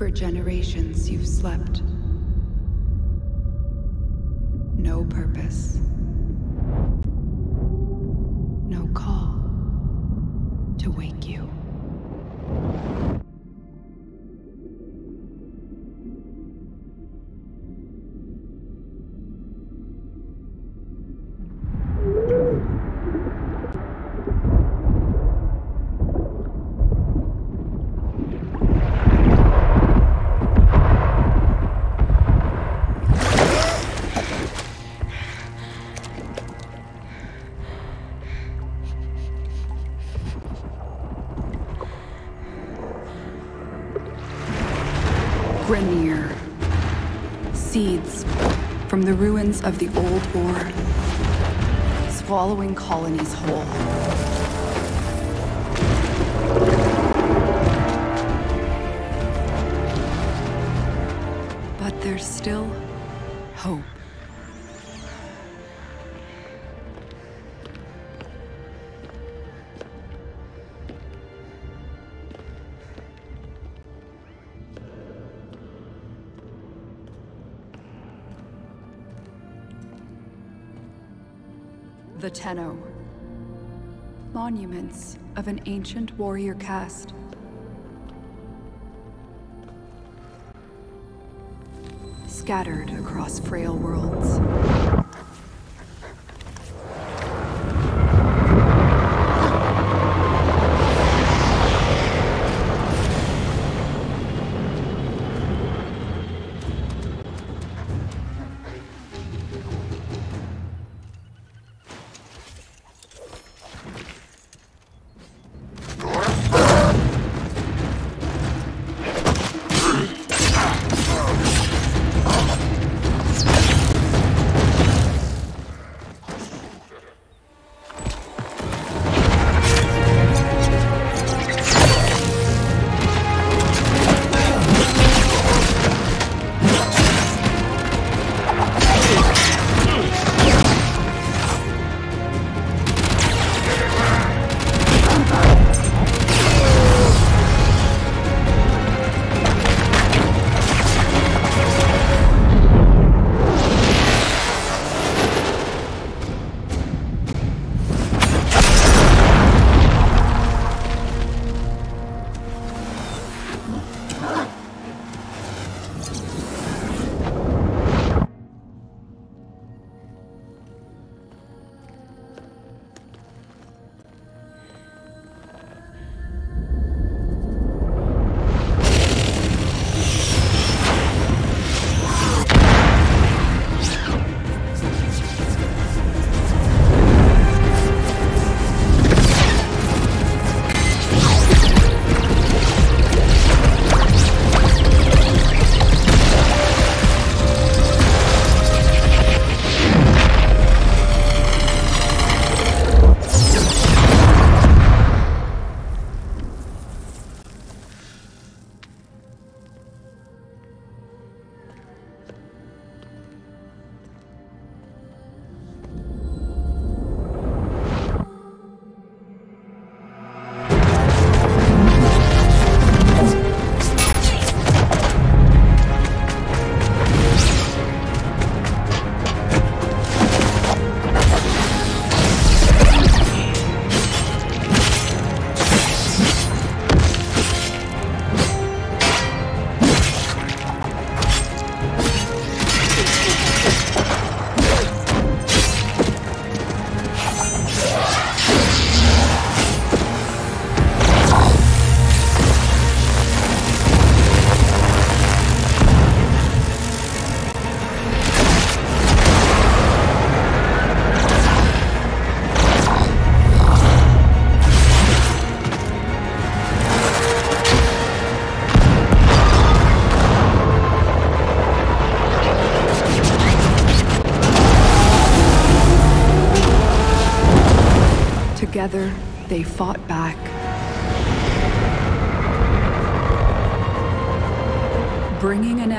For generations you've slept. No purpose. No call Grineer. Seeds from the ruins of the old war, swallowing colonies whole. But there's still hope. The Tenno. Monuments of an ancient warrior caste. Scattered across frail worlds.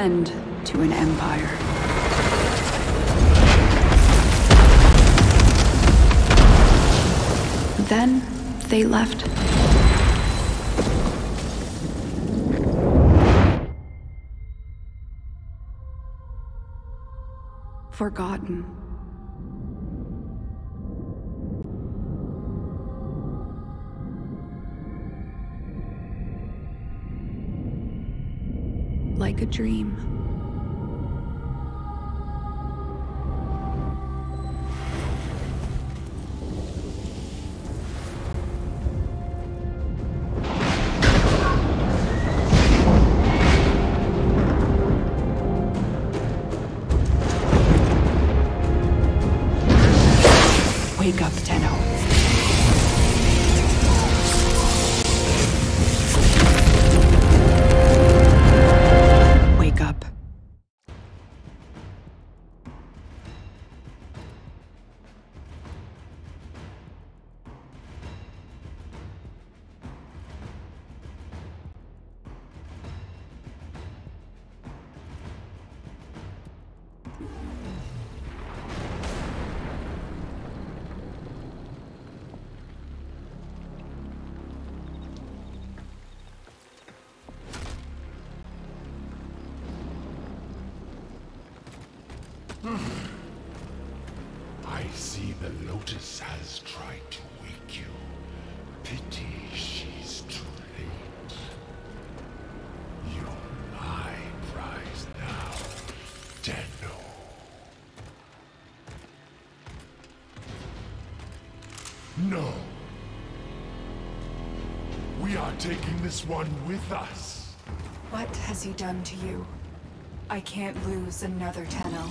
end to an empire. Then they left. Forgotten. Like a dream. No. We are taking this one with us. What has he done to you? I can't lose another Tenno.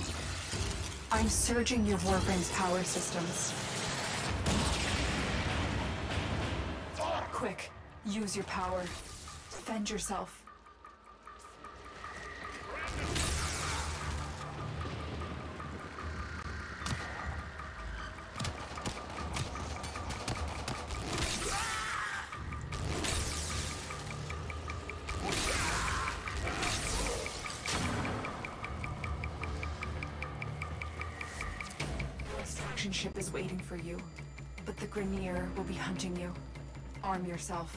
I'm surging your Warframe's power systems. Quick, use your power. Defend yourself. Ship is waiting for you, but the Grineer will be hunting you. Arm yourself.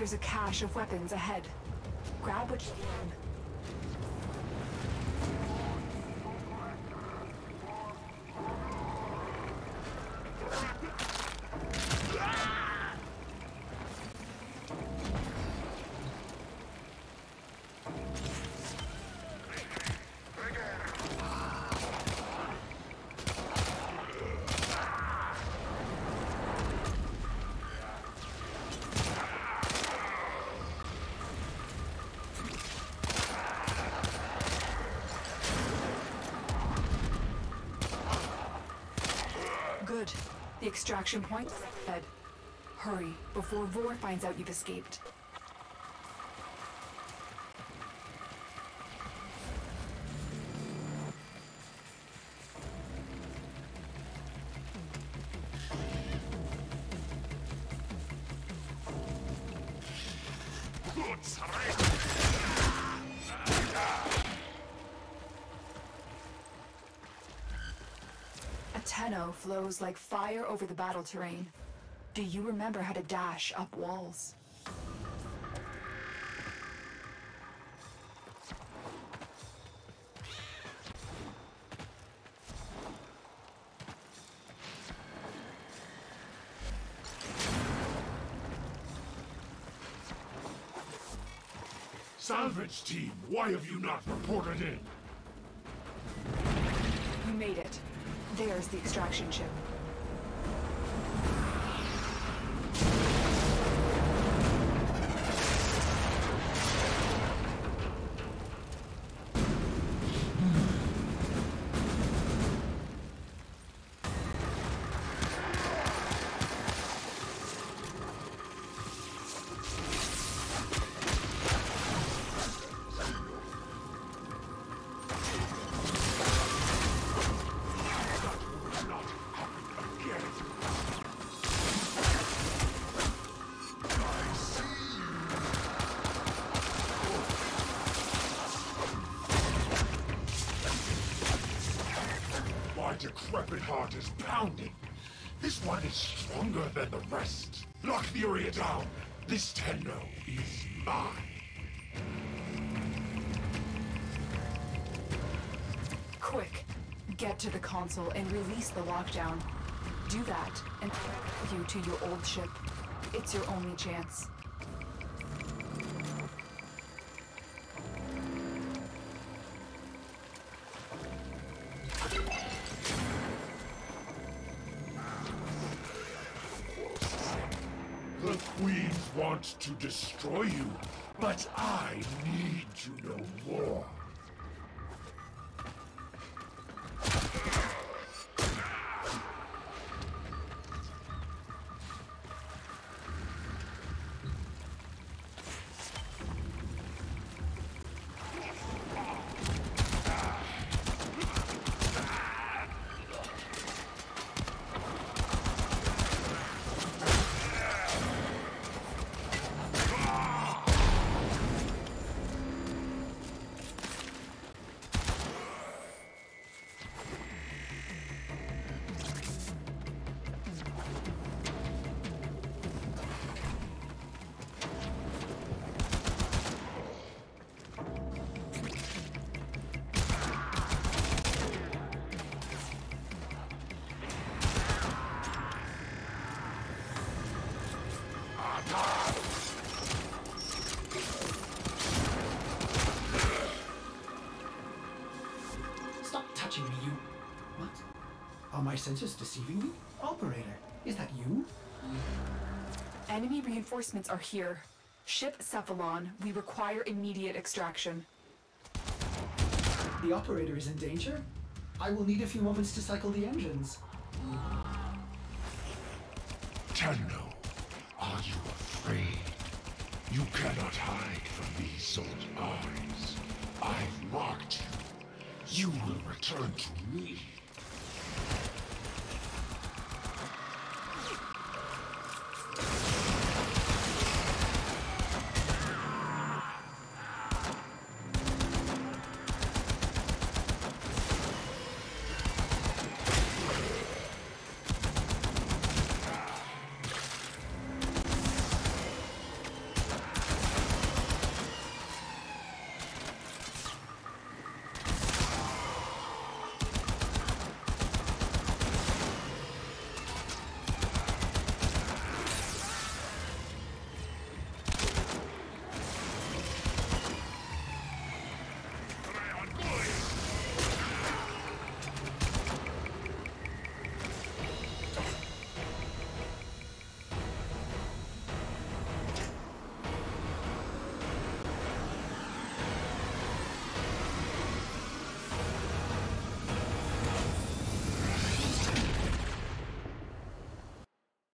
There's a cache of weapons ahead. Grab what you can. Extraction point ahead. Hurry, before Vor finds out you've escaped. A Tenno flows like fire over the battle terrain. Do you remember how to dash up walls? salvage team, why have you not reported in? You made it. There's the extraction chip. My heart is pounding. This one is stronger than the rest. Lock the area down. This Tenno is mine. Quick, get to the console and release the lockdown. Do that, and you to your old ship. It's your only chance. To destroy you, but I need to know more. Are my senses deceiving me? Operator, is that you? Enemy reinforcements are here. Ship Cephalon, we require immediate extraction. The operator is in danger? I will need a few moments to cycle the engines. Tenno, are you afraid? You cannot hide from these old eyes. I've marked you. You will return to me.